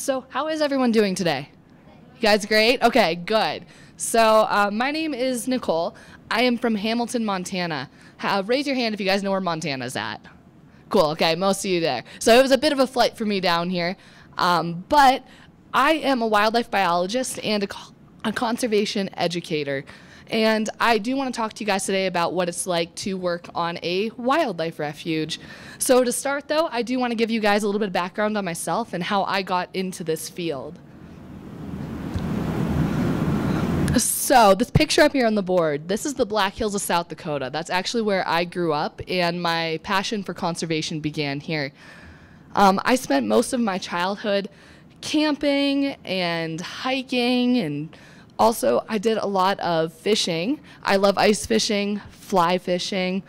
So, how is everyone doing today? You guys great? Okay, good. So, uh, my name is Nicole. I am from Hamilton, Montana. Uh, raise your hand if you guys know where Montana's at. Cool, okay, most of you there. So, it was a bit of a flight for me down here. Um, but I am a wildlife biologist and a, a conservation educator. And I do want to talk to you guys today about what it's like to work on a wildlife refuge. So, to start though, I do want to give you guys a little bit of background on myself and how I got into this field. So, this picture up here on the board, this is the Black Hills of South Dakota. That's actually where I grew up, and my passion for conservation began here. Um, I spent most of my childhood camping and hiking and also, I did a lot of fishing. I love ice fishing, fly fishing.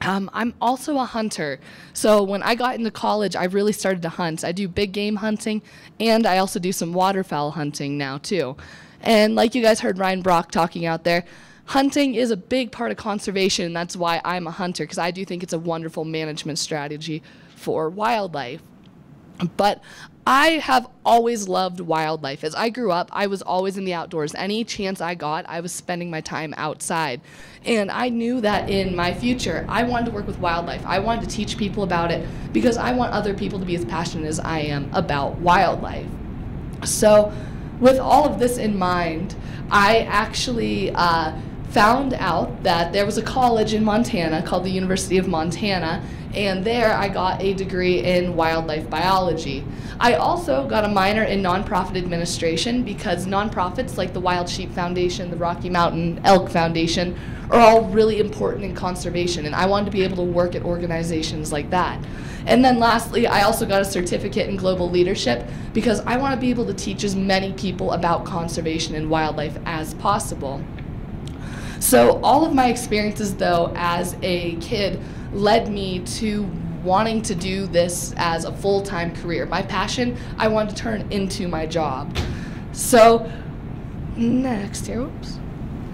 Um, I'm also a hunter. So when I got into college, I really started to hunt. I do big game hunting, and I also do some waterfowl hunting now, too. And like you guys heard Ryan Brock talking out there, hunting is a big part of conservation, and that's why I'm a hunter, because I do think it's a wonderful management strategy for wildlife. But I have always loved wildlife. As I grew up, I was always in the outdoors. Any chance I got, I was spending my time outside. And I knew that in my future, I wanted to work with wildlife. I wanted to teach people about it because I want other people to be as passionate as I am about wildlife. So, with all of this in mind, I actually uh, found out that there was a college in Montana called the University of Montana, and there I got a degree in wildlife biology. I also got a minor in nonprofit administration because nonprofits like the Wild Sheep Foundation, the Rocky Mountain Elk Foundation are all really important in conservation, and I wanted to be able to work at organizations like that. And then lastly, I also got a certificate in global leadership because I want to be able to teach as many people about conservation and wildlife as possible. So all of my experiences, though, as a kid, led me to wanting to do this as a full-time career. My passion, I wanted to turn into my job. So next here, whoops.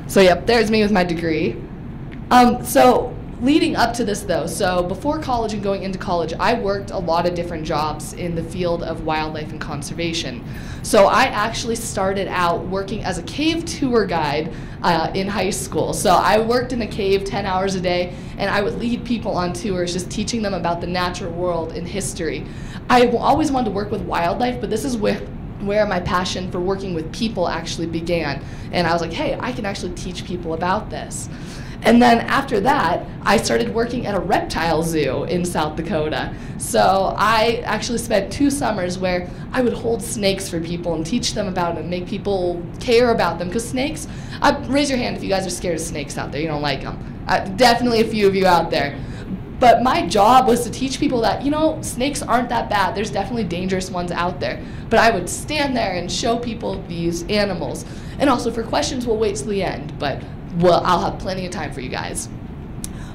So yep, there's me with my degree. Um, so leading up to this though, so before college and going into college, I worked a lot of different jobs in the field of wildlife and conservation. So I actually started out working as a cave tour guide uh, in high school. So I worked in a cave 10 hours a day and I would lead people on tours just teaching them about the natural world and history. I always wanted to work with wildlife, but this is where where my passion for working with people actually began. And I was like, hey, I can actually teach people about this. And then after that, I started working at a reptile zoo in South Dakota. So I actually spent two summers where I would hold snakes for people and teach them about them, make people care about them. Because snakes, uh, raise your hand if you guys are scared of snakes out there, you don't like them. Uh, definitely a few of you out there. But my job was to teach people that, you know, snakes aren't that bad. There's definitely dangerous ones out there. But I would stand there and show people these animals. And also for questions, we'll wait till the end. But well, I'll have plenty of time for you guys.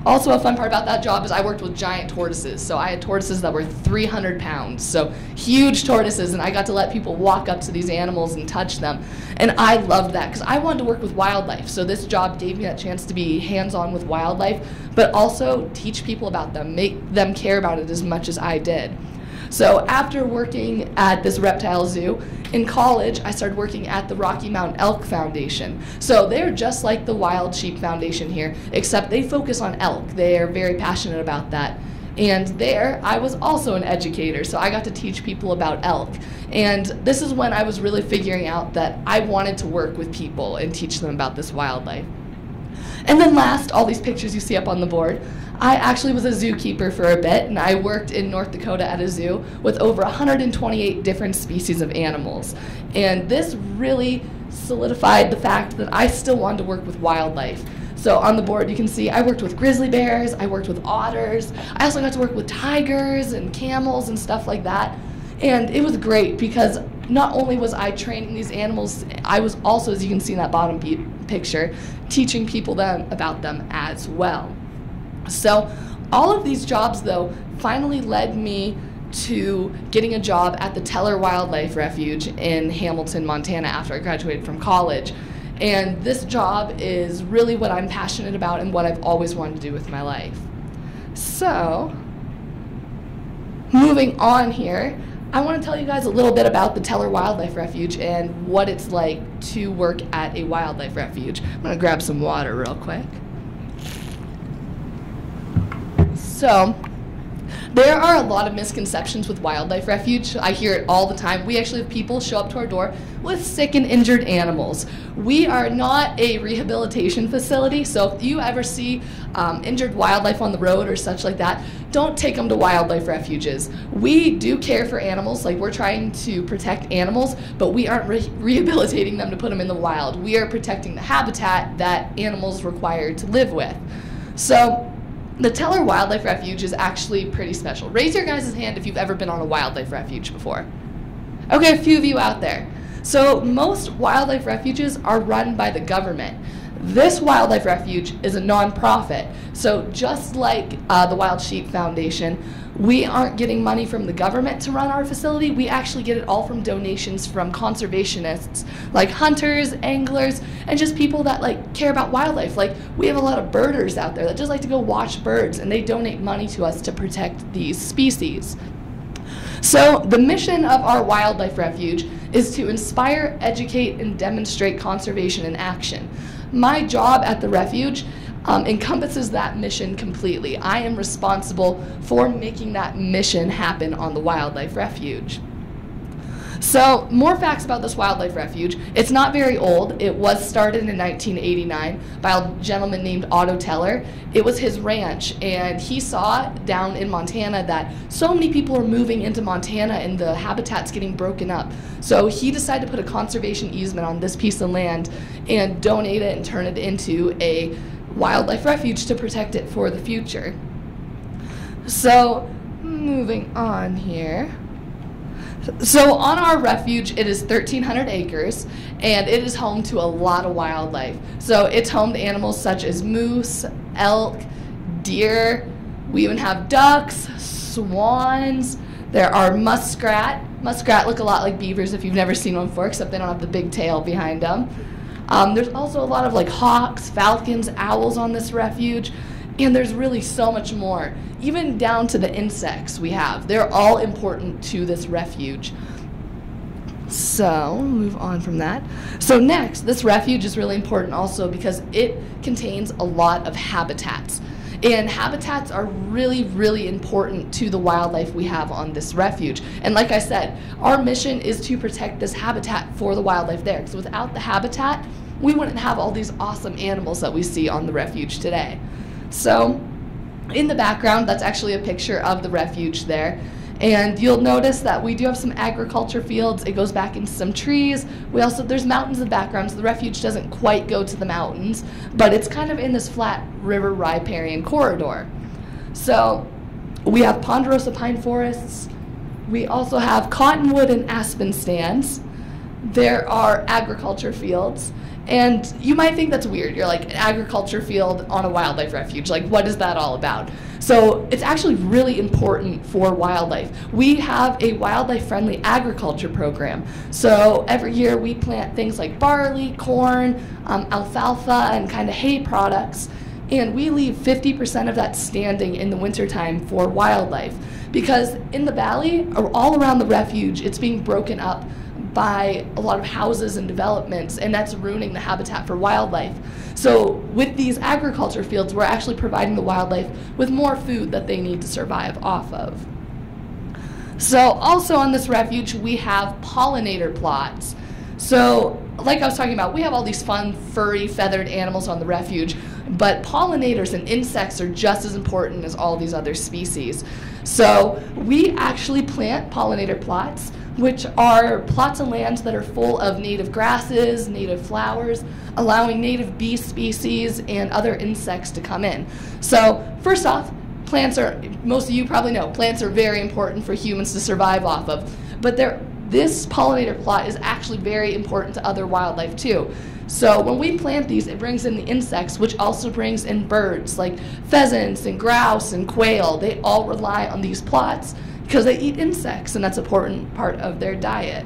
Also, a fun part about that job is I worked with giant tortoises. So I had tortoises that were 300 pounds, so huge tortoises, and I got to let people walk up to these animals and touch them. And I loved that because I wanted to work with wildlife. So this job gave me that chance to be hands on with wildlife, but also teach people about them, make them care about it as much as I did. So after working at this reptile zoo, in college, I started working at the Rocky Mountain Elk Foundation. So they're just like the Wild Sheep Foundation here, except they focus on elk. They are very passionate about that. And there, I was also an educator, so I got to teach people about elk. And this is when I was really figuring out that I wanted to work with people and teach them about this wildlife. And then last, all these pictures you see up on the board, I actually was a zookeeper for a bit, and I worked in North Dakota at a zoo with over 128 different species of animals. And this really solidified the fact that I still wanted to work with wildlife. So on the board you can see I worked with grizzly bears, I worked with otters, I also got to work with tigers and camels and stuff like that. And it was great because not only was I training these animals, I was also, as you can see in that bottom picture, teaching people them about them as well. So all of these jobs, though, finally led me to getting a job at the Teller Wildlife Refuge in Hamilton, Montana after I graduated from college. And this job is really what I'm passionate about and what I've always wanted to do with my life. So, moving on here, I want to tell you guys a little bit about the Teller Wildlife Refuge and what it's like to work at a wildlife refuge. I'm going to grab some water real quick. So, there are a lot of misconceptions with wildlife refuge. I hear it all the time. We actually have people show up to our door with sick and injured animals. We are not a rehabilitation facility, so if you ever see um, injured wildlife on the road or such like that, don't take them to wildlife refuges. We do care for animals, like we're trying to protect animals, but we aren't re rehabilitating them to put them in the wild. We are protecting the habitat that animals require to live with. So the Teller Wildlife Refuge is actually pretty special. Raise your guys' hand if you've ever been on a wildlife refuge before. Okay, a few of you out there. So most wildlife refuges are run by the government. This wildlife refuge is a nonprofit. So just like uh, the Wild Sheep Foundation, we aren't getting money from the government to run our facility. We actually get it all from donations from conservationists like hunters, anglers, and just people that like care about wildlife. Like we have a lot of birders out there that just like to go watch birds and they donate money to us to protect these species. So the mission of our wildlife refuge is to inspire, educate, and demonstrate conservation in action. My job at the refuge um, encompasses that mission completely. I am responsible for making that mission happen on the wildlife refuge. So, more facts about this wildlife refuge. It's not very old. It was started in 1989 by a gentleman named Otto Teller. It was his ranch, and he saw down in Montana that so many people are moving into Montana and the habitat's getting broken up. So, he decided to put a conservation easement on this piece of land and donate it and turn it into a wildlife refuge to protect it for the future. So, moving on here. So on our refuge, it is 1,300 acres, and it is home to a lot of wildlife. So it's home to animals such as moose, elk, deer. We even have ducks, swans. There are muskrat. Muskrat look a lot like beavers if you've never seen one before, except they don't have the big tail behind them. Um, there's also a lot of like hawks, falcons, owls on this refuge, and there's really so much more. Even down to the insects we have. They're all important to this refuge. So, move on from that. So, next, this refuge is really important also because it contains a lot of habitats. And habitats are really, really important to the wildlife we have on this refuge. And like I said, our mission is to protect this habitat for the wildlife there. Because without the habitat, we wouldn't have all these awesome animals that we see on the refuge today. So, in the background, that's actually a picture of the refuge there. And you'll notice that we do have some agriculture fields. It goes back into some trees. We also, there's mountains in the background, so the refuge doesn't quite go to the mountains, but it's kind of in this flat river riparian corridor. So we have ponderosa pine forests. We also have cottonwood and aspen stands. There are agriculture fields. And you might think that's weird. You're like, an agriculture field on a wildlife refuge. Like, what is that all about? So, it's actually really important for wildlife. We have a wildlife friendly agriculture program. So, every year we plant things like barley, corn, um, alfalfa, and kind of hay products. And we leave 50% of that standing in the wintertime for wildlife. Because in the valley, or all around the refuge, it's being broken up by a lot of houses and developments, and that's ruining the habitat for wildlife. So, with these agriculture fields, we're actually providing the wildlife with more food that they need to survive off of. So, also on this refuge, we have pollinator plots. So, like I was talking about, we have all these fun, furry, feathered animals on the refuge, but pollinators and insects are just as important as all these other species. So, we actually plant pollinator plots which are plots of land that are full of native grasses, native flowers, allowing native bee species and other insects to come in. So, first off, plants are, most of you probably know, plants are very important for humans to survive off of. But this pollinator plot is actually very important to other wildlife too. So when we plant these, it brings in the insects, which also brings in birds like pheasants and grouse and quail. They all rely on these plots because they eat insects, and that's an important part of their diet.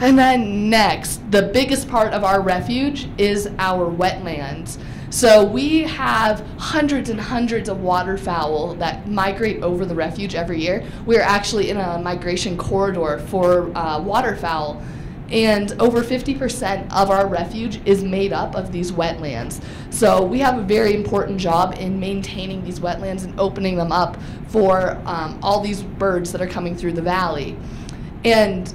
And then next, the biggest part of our refuge is our wetlands. So we have hundreds and hundreds of waterfowl that migrate over the refuge every year. We're actually in a migration corridor for uh, waterfowl. And over 50% of our refuge is made up of these wetlands. So we have a very important job in maintaining these wetlands and opening them up for um, all these birds that are coming through the valley. And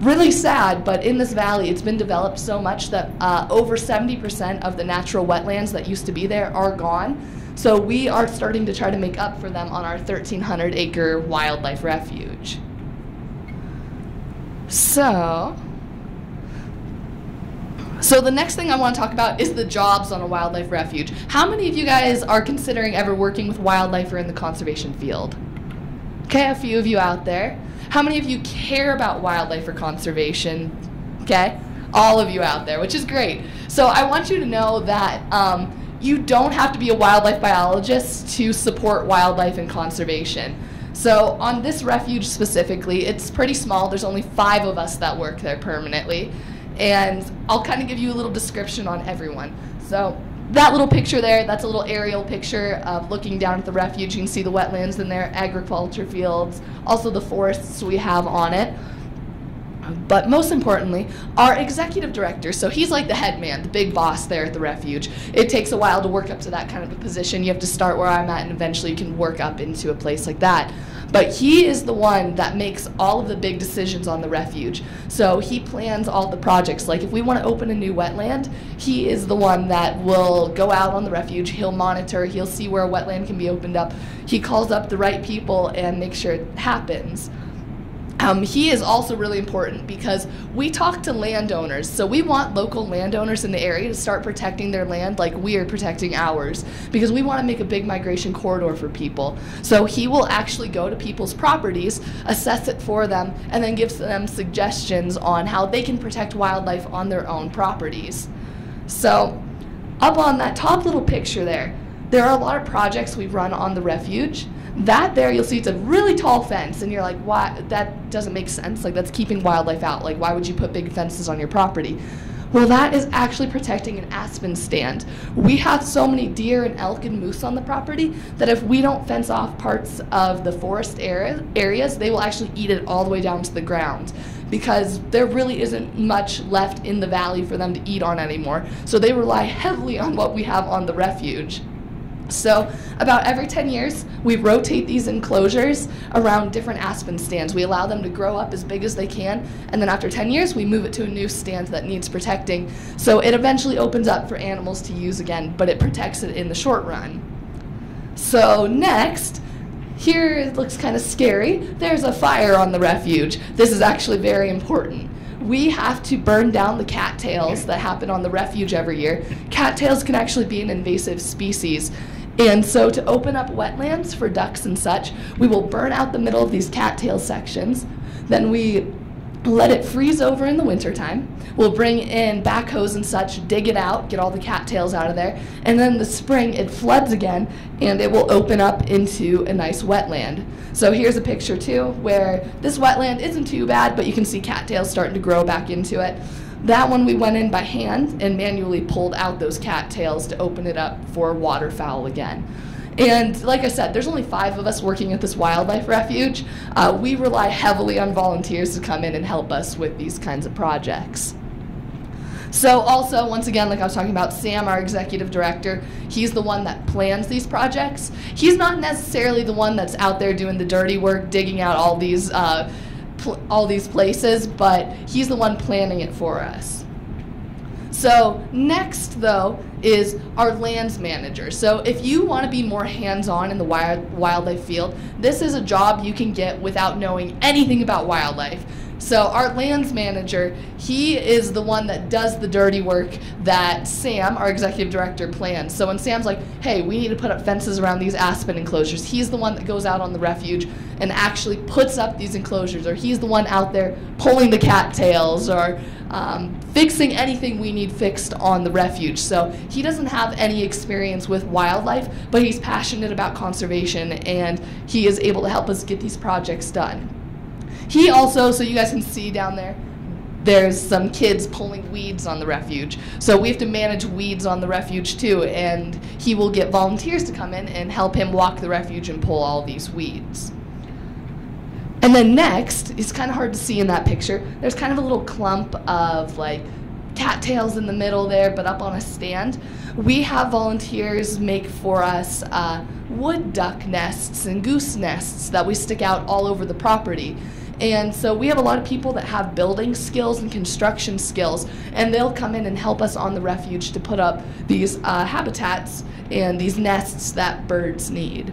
really sad, but in this valley, it's been developed so much that uh, over 70% of the natural wetlands that used to be there are gone. So we are starting to try to make up for them on our 1,300 acre wildlife refuge. So, so the next thing I want to talk about is the jobs on a wildlife refuge. How many of you guys are considering ever working with wildlife or in the conservation field? Okay, a few of you out there. How many of you care about wildlife or conservation? Okay, all of you out there, which is great. So I want you to know that um, you don't have to be a wildlife biologist to support wildlife and conservation. So on this refuge specifically, it's pretty small. There's only five of us that work there permanently. And I'll kind of give you a little description on everyone. So that little picture there, that's a little aerial picture of looking down at the refuge. You can see the wetlands and their agriculture fields, also the forests we have on it. But most importantly, our executive director, so he's like the head man, the big boss there at the refuge. It takes a while to work up to that kind of a position. You have to start where I'm at, and eventually you can work up into a place like that. But he is the one that makes all of the big decisions on the refuge. So he plans all the projects. Like if we want to open a new wetland, he is the one that will go out on the refuge. He'll monitor, he'll see where a wetland can be opened up. He calls up the right people and makes sure it happens. Um, he is also really important because we talk to landowners. So we want local landowners in the area to start protecting their land like we are protecting ours because we want to make a big migration corridor for people. So he will actually go to people's properties, assess it for them, and then gives them suggestions on how they can protect wildlife on their own properties. So up on that top little picture there, there are a lot of projects we run on the refuge that there, you'll see it's a really tall fence, and you're like, why? That doesn't make sense. Like, that's keeping wildlife out. Like, why would you put big fences on your property? Well, that is actually protecting an aspen stand. We have so many deer and elk and moose on the property that if we don't fence off parts of the forest area, areas, they will actually eat it all the way down to the ground because there really isn't much left in the valley for them to eat on anymore. So they rely heavily on what we have on the refuge. So about every 10 years, we rotate these enclosures around different aspen stands. We allow them to grow up as big as they can, and then after 10 years, we move it to a new stand that needs protecting. So it eventually opens up for animals to use again, but it protects it in the short run. So next, here it looks kind of scary. There's a fire on the refuge. This is actually very important we have to burn down the cattails that happen on the refuge every year. Cattails can actually be an invasive species. And so to open up wetlands for ducks and such, we will burn out the middle of these cattail sections. Then we let it freeze over in the wintertime. We'll bring in backhoes and such, dig it out, get all the cattails out of there, and then the spring it floods again and it will open up into a nice wetland. So here's a picture too where this wetland isn't too bad, but you can see cattails starting to grow back into it. That one we went in by hand and manually pulled out those cattails to open it up for waterfowl again. And like I said, there's only five of us working at this wildlife refuge. Uh, we rely heavily on volunteers to come in and help us with these kinds of projects. So also, once again, like I was talking about, Sam, our executive director, he's the one that plans these projects. He's not necessarily the one that's out there doing the dirty work, digging out all these uh, all these places, but he's the one planning it for us. So next, though, is our lands manager. So if you want to be more hands-on in the wild, wildlife field, this is a job you can get without knowing anything about wildlife. So our lands manager, he is the one that does the dirty work that Sam, our executive director, plans. So when Sam's like, hey, we need to put up fences around these aspen enclosures, he's the one that goes out on the refuge and actually puts up these enclosures, or he's the one out there pulling the cattails or um, fixing anything we need fixed on the refuge. So he doesn't have any experience with wildlife, but he's passionate about conservation and he is able to help us get these projects done. He also, so you guys can see down there, there's some kids pulling weeds on the refuge. So we have to manage weeds on the refuge too, and he will get volunteers to come in and help him walk the refuge and pull all these weeds. And then next, it's kind of hard to see in that picture, there's kind of a little clump of like cattails in the middle there, but up on a stand. We have volunteers make for us uh, wood duck nests and goose nests that we stick out all over the property. And so we have a lot of people that have building skills and construction skills, and they'll come in and help us on the refuge to put up these uh, habitats and these nests that birds need.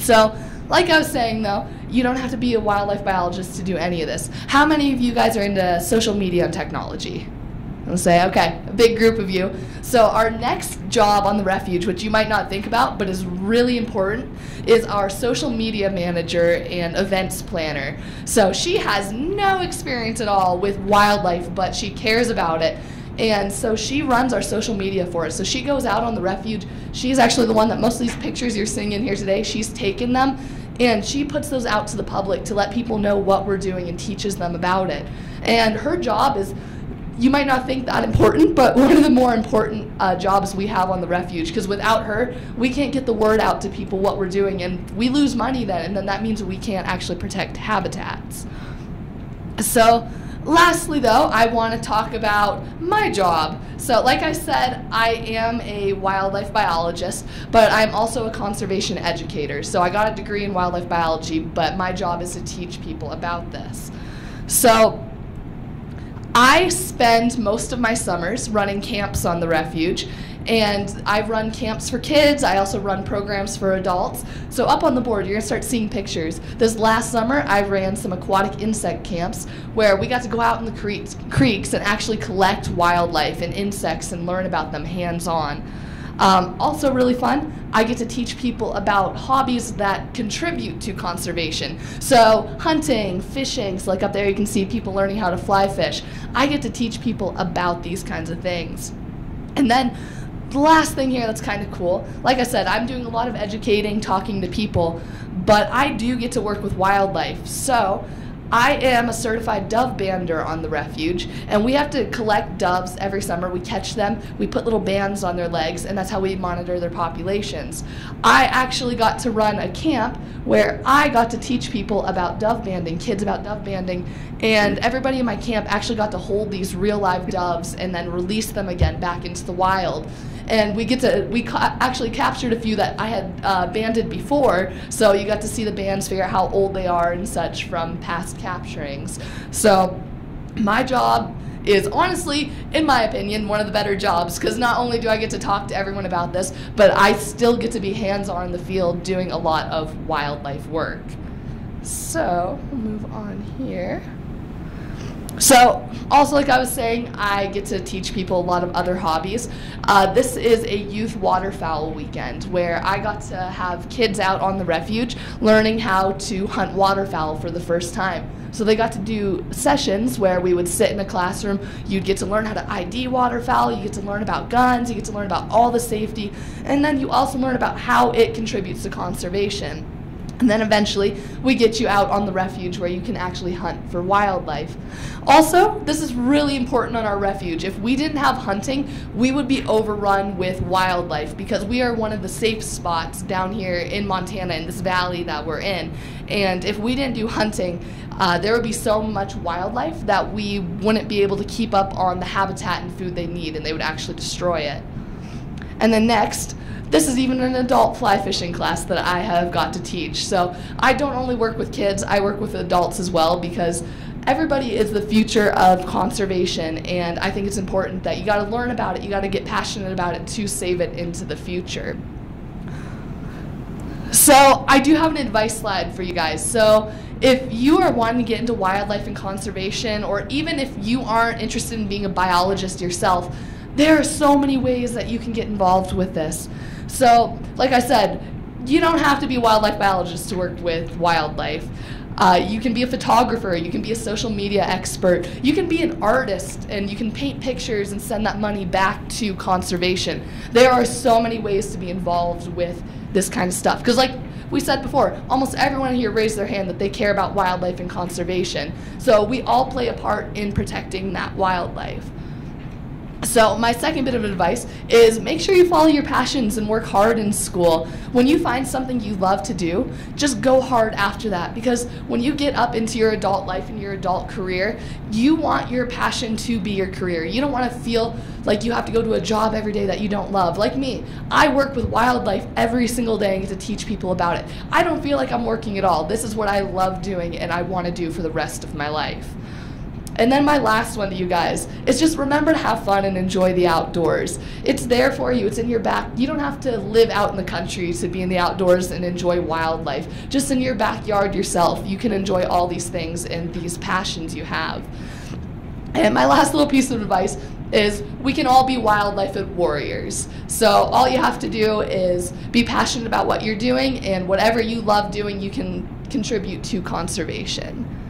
So, like I was saying though, you don't have to be a wildlife biologist to do any of this. How many of you guys are into social media and technology? And say, okay, a big group of you. So our next job on the refuge, which you might not think about but is really important, is our social media manager and events planner. So she has no experience at all with wildlife, but she cares about it. And so she runs our social media for us. So she goes out on the refuge. She's actually the one that most of these pictures you're seeing in here today, she's taken them and she puts those out to the public to let people know what we're doing and teaches them about it. And her job is you might not think that important, but one of the more important uh, jobs we have on the refuge because without her, we can't get the word out to people what we're doing, and we lose money then, and then that means we can't actually protect habitats. So, lastly, though, I want to talk about my job. So, like I said, I am a wildlife biologist, but I'm also a conservation educator. So, I got a degree in wildlife biology, but my job is to teach people about this. So, I spend most of my summers running camps on the refuge. And I run camps for kids. I also run programs for adults. So up on the board, you're gonna start seeing pictures. This last summer, I ran some aquatic insect camps where we got to go out in the creeks and actually collect wildlife and insects and learn about them hands-on. Um, also really fun, I get to teach people about hobbies that contribute to conservation. So hunting, fishing, so like up there you can see people learning how to fly fish. I get to teach people about these kinds of things. And then the last thing here that's kind of cool, like I said, I'm doing a lot of educating, talking to people, but I do get to work with wildlife. So I am a certified dove bander on the refuge, and we have to collect doves every summer. We catch them, we put little bands on their legs, and that's how we monitor their populations. I actually got to run a camp where I got to teach people about dove banding, kids about dove banding, and everybody in my camp actually got to hold these real live doves and then release them again back into the wild and we get to we ca actually captured a few that I had uh, banded before, so you got to see the bands figure out how old they are and such from past capturings. So my job is honestly, in my opinion, one of the better jobs because not only do I get to talk to everyone about this, but I still get to be hands-on in the field doing a lot of wildlife work. So, we'll move on here. So, also, like I was saying, I get to teach people a lot of other hobbies. Uh, this is a youth waterfowl weekend where I got to have kids out on the refuge learning how to hunt waterfowl for the first time. So they got to do sessions where we would sit in a classroom. You'd get to learn how to ID waterfowl. You get to learn about guns. You get to learn about all the safety. And then you also learn about how it contributes to conservation. And then eventually we get you out on the refuge where you can actually hunt for wildlife. Also, this is really important on our refuge. If we didn't have hunting, we would be overrun with wildlife because we are one of the safe spots down here in Montana in this valley that we're in. And if we didn't do hunting, uh, there would be so much wildlife that we wouldn't be able to keep up on the habitat and food they need and they would actually destroy it. And then next, this is even an adult fly fishing class that I have got to teach. So I don't only work with kids, I work with adults as well because everybody is the future of conservation and I think it's important that you got to learn about it, you got to get passionate about it to save it into the future. So I do have an advice slide for you guys. So if you are wanting to get into wildlife and conservation, or even if you aren't interested in being a biologist yourself, there are so many ways that you can get involved with this. So, like I said, you don't have to be a wildlife biologist to work with wildlife. Uh, you can be a photographer, you can be a social media expert, you can be an artist, and you can paint pictures and send that money back to conservation. There are so many ways to be involved with this kind of stuff. Because, like we said before, almost everyone here raised their hand that they care about wildlife and conservation. So we all play a part in protecting that wildlife. So, my second bit of advice is make sure you follow your passions and work hard in school. When you find something you love to do, just go hard after that because when you get up into your adult life and your adult career, you want your passion to be your career. You don't want to feel like you have to go to a job every day that you don't love. Like me, I work with wildlife every single day and get to teach people about it. I don't feel like I'm working at all. This is what I love doing and I want to do for the rest of my life. And then my last one to you guys is just remember to have fun and enjoy the outdoors. It's there for you. It's in your back. You don't have to live out in the country to be in the outdoors and enjoy wildlife. Just in your backyard yourself, you can enjoy all these things and these passions you have. And my last little piece of advice is we can all be wildlife warriors. So all you have to do is be passionate about what you're doing and whatever you love doing, you can contribute to conservation.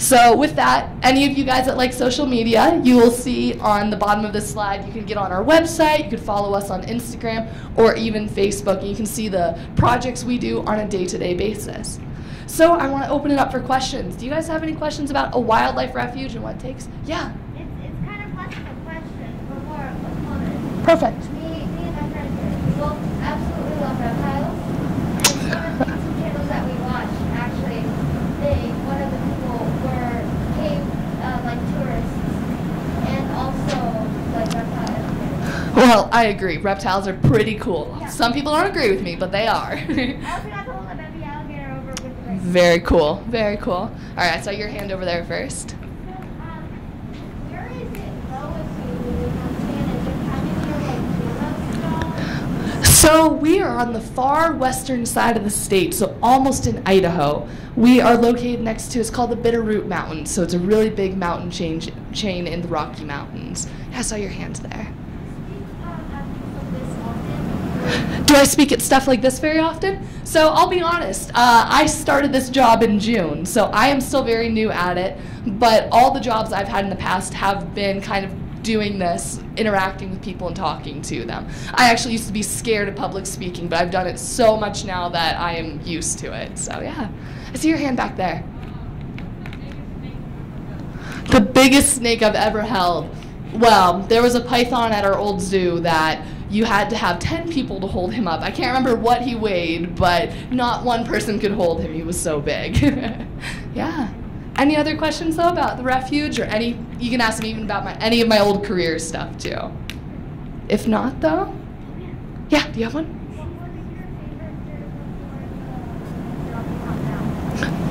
So with that, any of you guys that like social media, you will see on the bottom of this slide, you can get on our website, you can follow us on Instagram or even Facebook, and you can see the projects we do on a day-to-day basis. So I want to open it up for questions. Do you guys have any questions about a wildlife refuge and what it takes? Yeah. It's, it's kind of less of a question, but more a comment. Perfect. Me, me and my friend here, we both absolutely love reptiles. And one of the YouTube channels that we watch, actually, they, one of the people were cave, uh, like tourists, and also, like, reptile educators. Well, I agree. Reptiles are pretty cool. Yeah. Some people don't agree with me, but they are. I also got to hold a baby alligator over with the race. Very cool. Very cool. All right, I saw your hand over there first. Um, where is it lowest in Montana? Is it kind of near, like, Juneau Stone? So we are on the far western side of the state, so almost in Idaho. We are located next to it's called the Bitterroot Mountains, so it's a really big mountain chain chain in the Rocky Mountains. I saw your hand there. Do I speak at stuff like this very often? So I'll be honest, uh, I started this job in June, so I am still very new at it, but all the jobs I've had in the past have been kind of doing this, interacting with people and talking to them. I actually used to be scared of public speaking, but I've done it so much now that I am used to it. So yeah. I see your hand back there. The biggest snake I've ever held. Well, there was a python at our old zoo that you had to have 10 people to hold him up. I can't remember what he weighed, but not one person could hold him. He was so big. yeah. Any other questions though about the refuge or any you can ask me even about my any of my old career stuff too. If not though? Yeah, do you have one?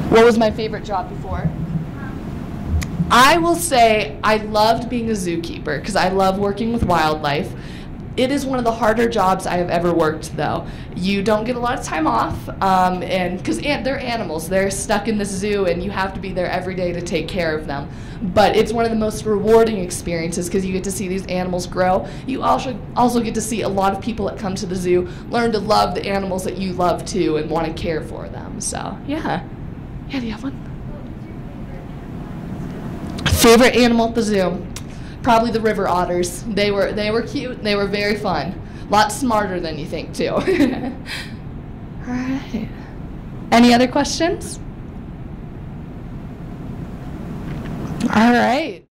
What was my favorite job before? I will say I loved being a zookeeper because I love working with wildlife. It is one of the harder jobs I have ever worked, though. You don't get a lot of time off, um, and because an- they're animals, they're stuck in this zoo, and you have to be there every day to take care of them. But it's one of the most rewarding experiences because you get to see these animals grow. You also also get to see a lot of people that come to the zoo learn to love the animals that you love too and want to care for them. So yeah, yeah. Do you have one? Favorite animal at the zoo? Probably the river otters. They were they were cute. They were very fun. Lot smarter than you think too. All right. Any other questions? All right.